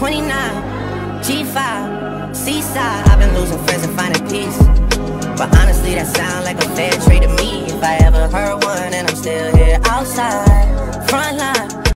29, G5, Seaside. I've been losing friends and finding peace. But honestly, that sound like a fair trade to me. If I ever heard one, and I'm still here outside.